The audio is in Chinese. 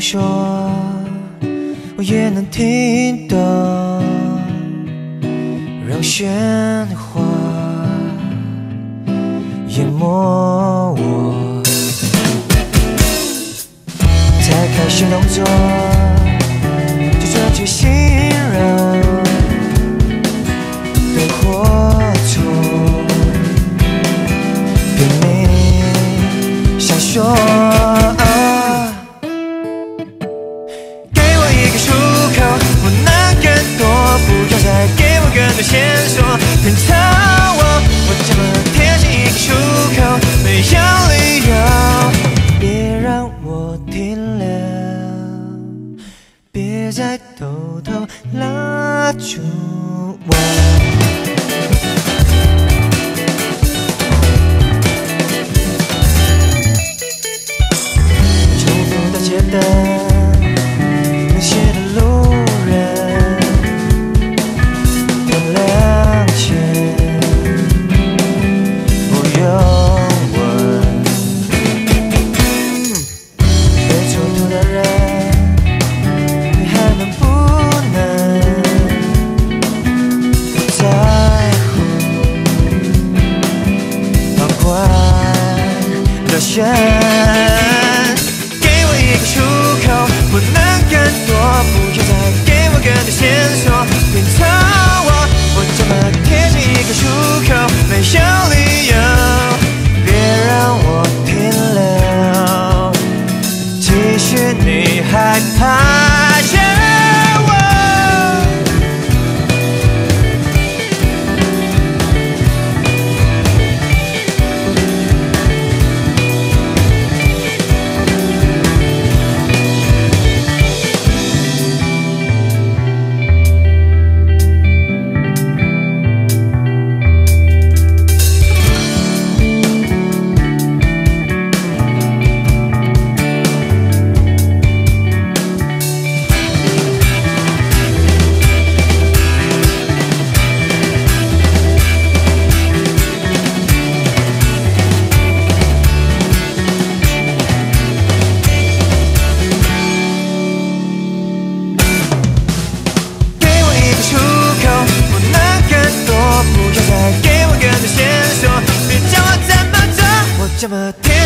说，我也能听懂让喧哗淹没我，才开始动作。what you want. 给我一个出。 잊지 못해